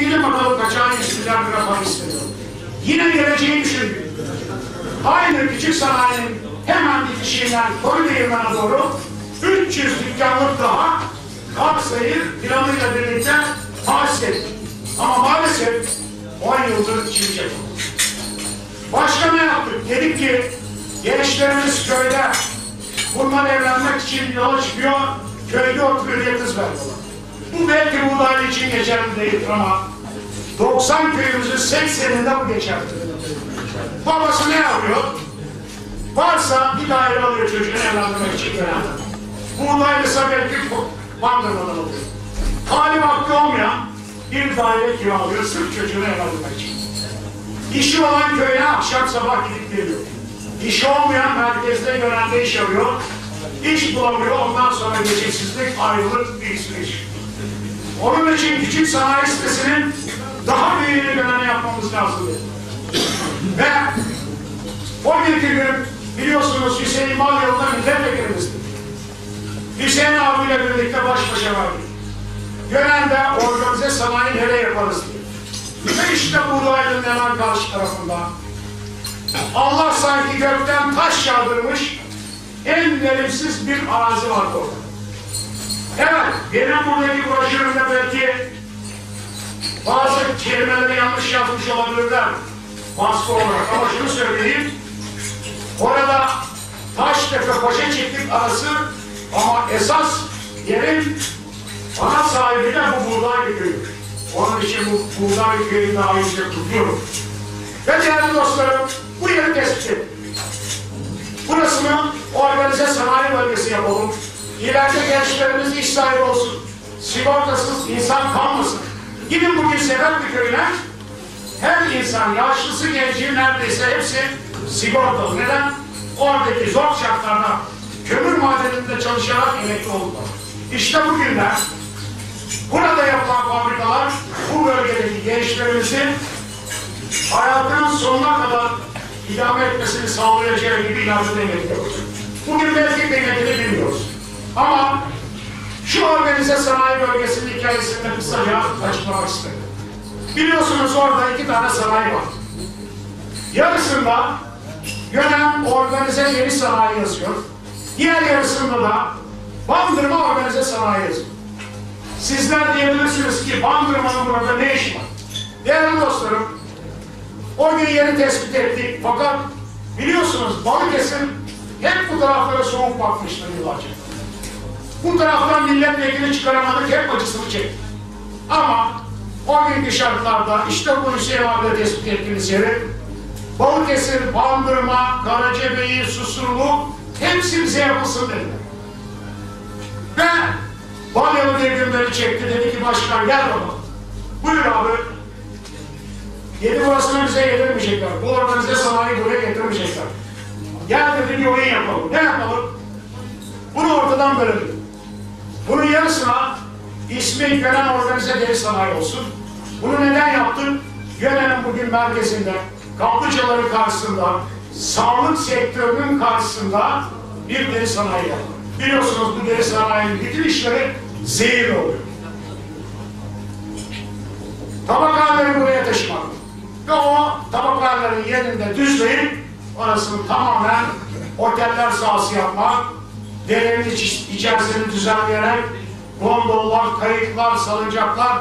Gidin bakalım kaçağın 100 milyar lira. Yine geleceği düşünün. Aynı küçük sanayinin hemen bitişiğinden koyu değirmene doğru 300 dükkanlık daha Karsayı planıyla birlikte ettik. Ama maalesef 10 yıldır çivice Başka ne yaptık? Dedik ki gençlerimiz köyde bunlar evlenmek için yola çıkıyor, köyde oturuyor diye kız verdiler. Bu belki buğdaylı için geçerli değil ama 90 köyümüzün 80'inde bu geçerli. Babası ne yapıyor? Varsa bir daire alıyor çocuğunu evlendirmek için genelde. Buğdaylısa belki bandırmadan alıyor. Hali vakti olmayan bir daire kiralıyor sırf çocuğunu evlendirmek için. İşi olan köyüne akşam sabah gidip geliyor. İşi olmayan merkezde yönelde iş arıyor. İş bulamıyor, ondan sonra geçiksizlik, ayrılık, bir sürü iş. Onun için küçük sanayi sitesinin daha büyüğünü dönemi yapmamız lazım. Ve o günkü gün biliyorsunuz Hüseyin Malyalı'da milletvekilimizdi. Hüseyin abiyle birlikte baş başa vardık. Gönen'de organize sanayi nereye yaparız diye. Ve işte buğdaylının hemen karşı tarafında. Allah sanki gökten taş yağdırmış en verimsiz bir arazi var orada. Evet, benim buradaki broşürümde belki bazı kelimeleri yanlış yazmış olabilirler baskı olarak ama şunu söyleyeyim orada Taştepe Paşa Çiftlik arası ama esas yerin ana sahibi de bu buğday köyü. Onun için bu buğday köyünü daha yüksek tutuyorum. Ve değerli dostlarım bu yeri tespit ettim. Burasını organize sanayi bölgesi yapalım. İleride gençlerimiz iş sahibi olsun. Sigortasız insan kalmasın. Gidin bugün Sebepli köyüne her insan, yaşlısı, genci neredeyse hepsi sigortalı. Neden? Oradaki zor şartlarda kömür madeninde çalışarak emekli oldular. İşte bugünler burada yapılan fabrikalar bu bölgedeki gençlerimizin hayatının sonuna kadar idame etmesini sağlayacağı gibi ileride emekli. Bugün belki kıymetini bilmiyoruz. Ama şu organize sanayi bölgesinin hikayesini kısaca açıklamak istedim. Biliyorsunuz orada iki tane sanayi var. Yarısında Gönen organize yeni sanayi yazıyor. Diğer yarısında da Bandırma organize sanayi yazıyor. Sizler diyebilirsiniz ki Bandırma'nın burada ne işi var? Değerli dostlarım, o gün yeri tespit ettik fakat biliyorsunuz Balıkesir hep bu taraflara soğuk bakmıştır yıllarca. Bu taraftan milletvekili çıkaramadık, hep acısını çektik. Ama o günkü şartlarda işte bu Hüseyin abiyle tespit ettiğimiz yeri Balıkesir, Bandırma, Karacabey, Susurlu hepsi bize yapılsın dediler. Ve Balyalı bir çekti, dedi ki başkan gel baba. Buyur abi. Yedi burasını bize getirmeyecekler. Bu organize sanayi buraya getirmeyecekler. Gel dedi bir oyun yapalım. Ne yapalım? Bunu ortadan bölelim. Bunun yarısına ismi Gönen Organize Deri Sanayi olsun. Bunu neden yaptım? Gönen'in bugün merkezinde, kaplıcaların karşısında, sağlık sektörünün karşısında bir deri sanayi var. Biliyorsunuz bu deri sanayinin bütün işleri zehir oluyor. Tabakhaneleri buraya taşımak. Ve o tabakhanelerin yerinde düzleyip orasını tamamen oteller sahası yapmak, iç, içerisini düzenleyerek gondollar, kayıklar, salıncaklar,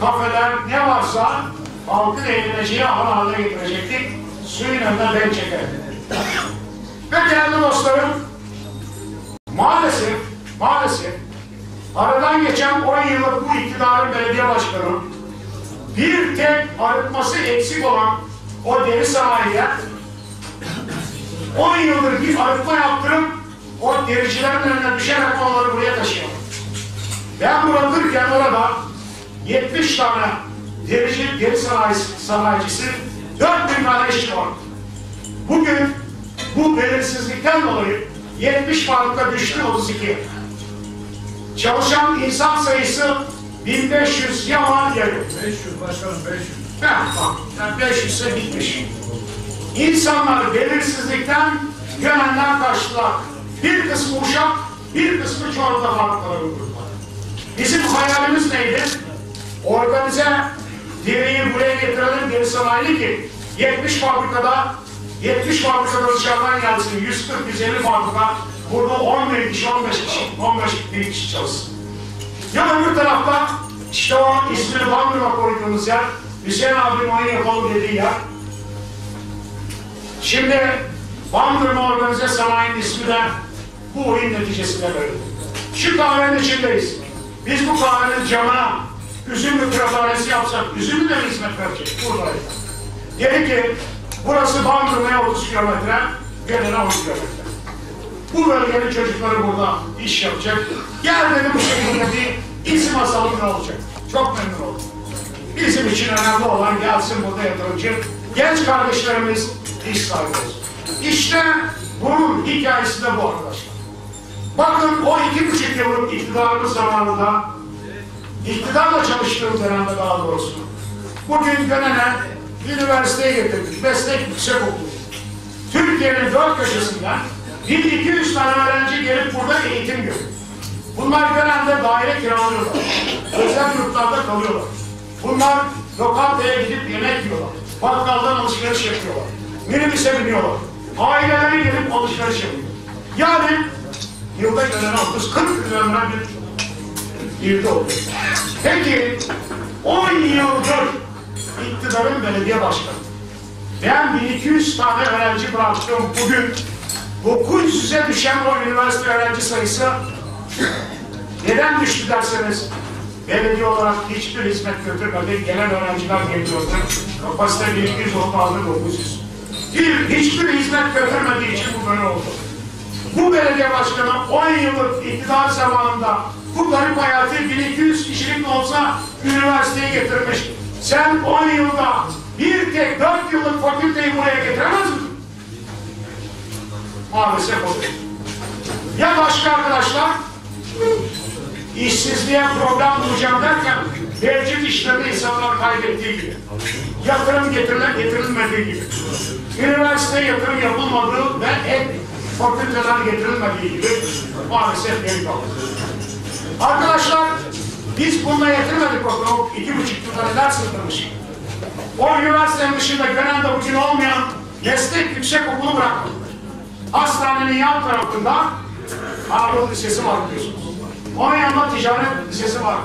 kafeler ne varsa halkın eğleneceği haline getirecektik. Suyun önüne ben çekerdim. Ve değerli dostlarım, maalesef, maalesef aradan geçen 10 yıllık bu iktidarın belediye başkanı bir tek arıtması eksik olan o deri sanayiye 10 yıldır bir arıtma yaptırıp o dericilerin önüne düşerek onları buraya taşıyalım. Ben bırakırken orada 70 tane derici, deri sanayisi, sanayicisi 4 bin tane işçi var. Bugün bu belirsizlikten dolayı 70 varlıkta düştü 32. Çalışan insan sayısı 1500 yaman yarı. 500 başkanım 500. Ha, bak, yani 500 ise bitmiş. İnsanları belirsizlikten Gönenler kaçtılar. Bir kısmı Uşak, bir kısmı Çorum'da fabrikaları kurdular. Bizim hayalimiz neydi? Organize Deriyi buraya getirelim deri sanayi ki 70 fabrikada 70 fabrikada dışarıdan gelsin 140-150 fabrika burada 11 kişi 15 kişi 15 bin kişi çalışsın. Ya öbür tarafta işte o ismini Bandırma koyduğumuz yer Hüseyin abim onu yapalım dediği yer. Şimdi Bandırma Organize Sanayi'nin ismi de bu oyun neticesinde böyle. Şu kahvenin içindeyiz. Biz bu kahvenin camına üzüm kıraathanesi yapsak, üzümü de mi hizmet verecek? Buradayız. Dedi ki, burası Bandırma'ya 30 kilometre, gelene 10 kilometre. Bu bölgenin çocukları burada iş yapacak. Gel dedim bu şekilde bir isim asalım ne olacak? Çok memnun oldum. Bizim için önemli olan gelsin burada yatırımcı. Genç kardeşlerimiz iş sahibi olsun. İşte bunun hikayesi de bu arkadaşlar. Bakın o iki buçuk yıllık iktidarımız zamanında, iktidarla çalıştığım dönemde daha doğrusu, bugün Gönen'e üniversiteye getirdik, meslek yüksek okulu. Türkiye'nin dört köşesinden 1200 tane öğrenci gelip burada eğitim görüyor. Bunlar genelde daire kiralıyorlar. Özel yurtlarda kalıyorlar. Bunlar lokantaya gidip yemek yiyorlar. Bakkaldan alışveriş yapıyorlar. Minibüse biniyorlar. Aileleri gelip alışveriş yapıyor. Yani yılda gelen 30-40 üzerinden bir girdi oluyor. Peki 10 yıldır iktidarın belediye başkanı. Ben 1200 tane öğrenci bıraktım. Bugün 900'e düşen o üniversite öğrenci sayısı neden düştü derseniz belediye olarak hiçbir hizmet götürmedi. Gelen öğrenciler geliyordu. Kapasite 1200 oldu aldı 900. Bir, hiçbir hizmet götürmediği için bu böyle oldu. Bu belediye başkanı 10 yıllık iktidar zamanında bu garip hayatı 1200 kişilik olsa üniversiteye getirmiş. Sen 10 yılda bir tek 4 yıllık fakülteyi buraya getiremez misin? Maalesef oluyor. Ya başka arkadaşlar işsizliğe problem bulacağım derken mevcut işlerde insanlar kaybettiği gibi. Yatırım getirilen getirilmediği gibi. Üniversite yatırım yapılmadığı ve ek fakülteler getirilmediği gibi maalesef geri kaldı. Arkadaşlar biz bununla yetirmedik okulu. iki buçuk yılda ders sırtırmış. O üniversitenin dışında Gönen'de bugün olmayan meslek yüksek okulu bırakmadık. Hastanenin yan tarafında Anadolu Lisesi var biliyorsunuz. Onun yanında ticaret lisesi var.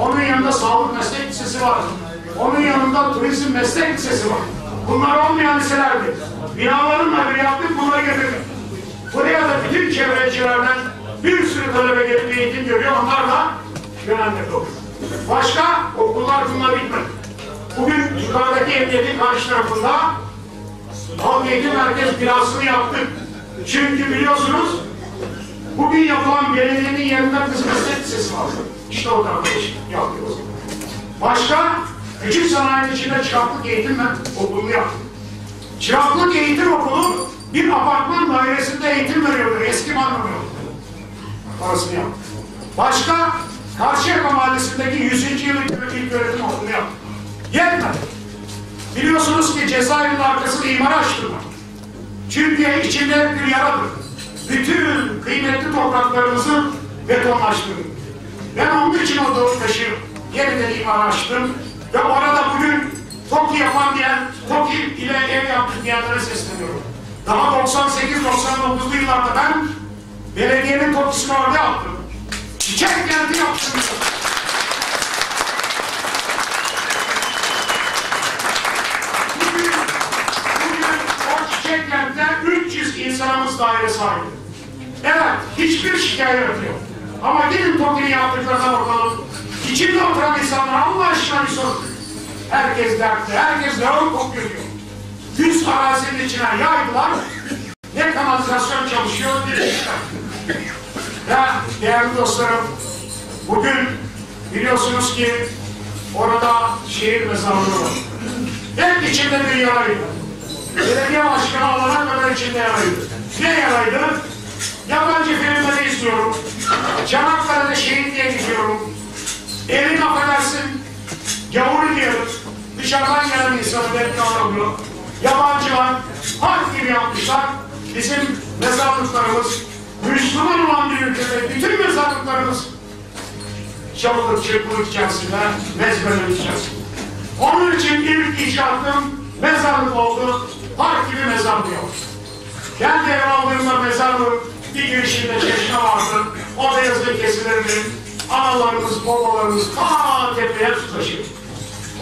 Onun yanında sağlık meslek lisesi var. Onun yanında turizm meslek lisesi var. Bunlar olmayan liselerdi. Binalarınla bir yaptık bunları getirdik. Buraya da bütün çevrecilerden bir sürü talebe gelip eğitim görüyor. Onlar da Gönen'de okuyor. Başka okullar bunlar bitmedi. Bugün yukarıdaki emniyetin karşı tarafında Halk Eğitim Merkez binasını yaptık. Çünkü biliyorsunuz bugün yapılan belediyenin yerinde kız meslek lisesi var. İşte o tarafa yapıyoruz. Başka küçük sanayinin içinde çıraklık eğitim okulunu yaptık. Çıraklık eğitim okulu bir apartman dairesinde eğitim veriyordu. Eski Marmara Orasını yaptık. Başka Karşıyaka Mahallesi'ndeki 100. yıllık ilk öğretim okulunu yaptık. Yetmedi. Biliyorsunuz ki cezaevinin arkasını imara açtırmak. Çünkü içinde bir yaradır. Bütün kıymetli topraklarımızı betonlaştırdık. Ben onun için o doğru taşı yeniden imara açtım. Ve orada bugün TOKİ yapan diyen, TOKİ ile ev yaptık diyenlere sesleniyorum. Daha 98-99'lu yıllarda ben belediyenin TOKİ'sini orada yaptım. Çiçek kenti yaptım. Bugün, bugün o çiçek kentte 300 insanımız daire sahibi. Evet, hiçbir şikayet yok. Ama gidin TOKİ'nin yaptıklarına bakalım. İçinde oturan insanlar Allah aşkına bir sorun. Herkes dertli, herkes leğen kokuyor. Yüz arazinin içine yaydılar. Ne kanalizasyon çalışıyor, işler. Ve değerli dostlarım, bugün biliyorsunuz ki orada şehir mezarlığı var. Hep içinde bir yaraydı. Belediye başkanı alana kadar içinde yaraydı. Ne yaraydı? Yabancı filmleri izliyorum. Çanakkale'de şehit diye gidiyorum. Evin affedersin, gavuru diyoruz. Dışarıdan gelen insanı belki alamıyor. Yabancılar harp gibi yapmışlar. Bizim mezarlıklarımız, Müslüman olan bir ülkede bütün mezarlıklarımız çabuk çırpılık içerisinde, mezbelik içerisinde. Onun ilk icatım mezarlık oldu. Park gibi mezarlık yok. Kendi ev aldığımda mezarlık bir girişinde çeşme vardı. Orada yazılı kesilirdi. Analarımız, babalarımız ta tepeye su taşıdı.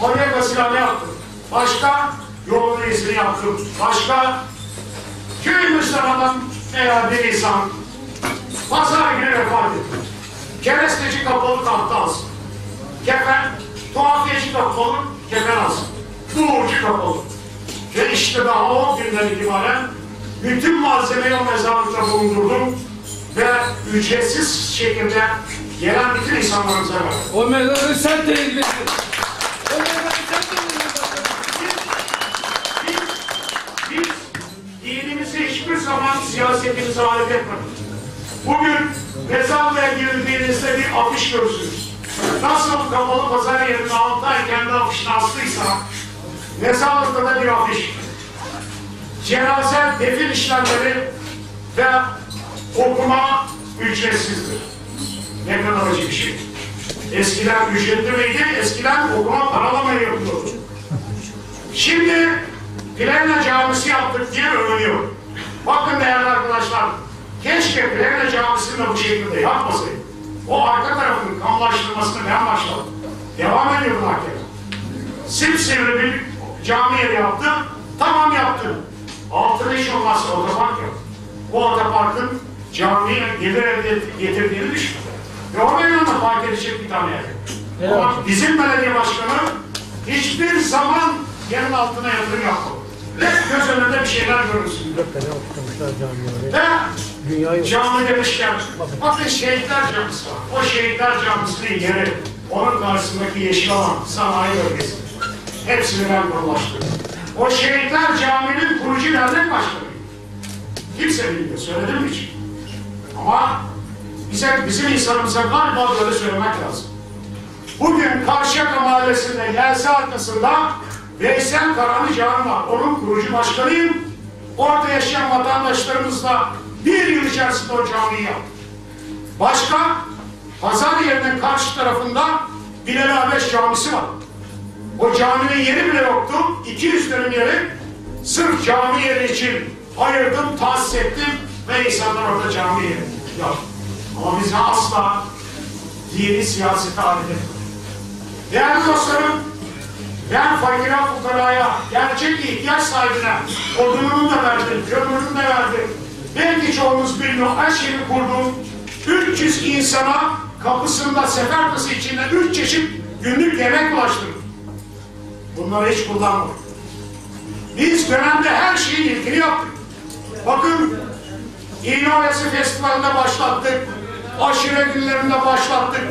Oraya gasilhane yaptım. Başka yolunu izini yaptım. Başka köyümüzden adam veya bir insan pazar günü vefat etti. Keresteci kapalı tahta alsın. Kefen, tuhafiyeci kapalı, kefen alsın. Doğurcu kapalı. Ve işte daha o günden itibaren bütün malzemeyi o mezarlıkta bulundurdum ve ücretsiz şekilde gelen bütün insanlarımıza verdim. O mezarı sen temizledin. O mezarı sen temizledin. Biz, biz dinimizi hiçbir zaman siyasetimize alet etmedik. Bugün mezarlığa girdiğinizde bir afiş görürsünüz. Nasıl kapalı pazar yerinde Altay kendi afişini astıysa, mezarlıkta da bir afiş. Cenaze, defin işlemleri ve okuma ücretsizdir. Ne kadar bir şey. Eskiden ücretli miydi? Eskiden okuma paralamayı yapıyordu. Şimdi Plevne Camisi yaptık diye övünüyor. Bakın değerli arkadaşlar, keşke Plevne Camisi'ni de bu şekilde yapmasaydı. O arka tarafın kamulaştırmasını ben başladım. Devam ediyor mahkeme. Sipsivri bir cami yeri Bu otoparkın camiye gelir elde getirdiğini düşün. Ve oraya yanında park edecek bir tane yer. Ama bizim belediye başkanı hiçbir zaman yerin altına yatırım yapmadı. Hep göz önünde bir şeyler görürsün. Ve cami demişken, bakın şehitler camisi var. O şehitler camisinin yeri, onun karşısındaki yeşil alan, sanayi bölgesi. Hepsini ben dolaştırdım. O şehitler caminin kurucu dernek başkanıyım. Kimse bilmiyor, söyledim mi hiç? Ama bize, bizim insanımıza galiba böyle söylemek lazım. Bugün Karşıyaka Mahallesi'nde Yelsi arkasında Veysel Karalı Cami var. Onun kurucu başkanıyım. Orada yaşayan vatandaşlarımızla bir yıl içerisinde o camiyi yaptık. Başka, pazar yerinin karşı tarafında Bilal Abeş Camisi var. O caminin yeri bile yoktu. 200 dönüm yeri sırf cami yeri için ayırdım, tahsis ettim ve insanlar orada cami yaptı. Ama bize asla dini siyasete alet etmedi. Değerli dostlarım, ben fakire fukaraya, gerçek ihtiyaç sahibine odununu da verdim, kömürünü de verdim. Belki çoğunuz bilmiyor, şeyi kurdum. 300 insana kapısında sefertası içinde 3 çeşit günlük yemek ulaştırdım. Bunları hiç kullanmadık. Biz dönemde her şeyin ilkini yaptık. Bakın, İğneovesi Festivali'nde başlattık. Aşire günlerinde başlattık.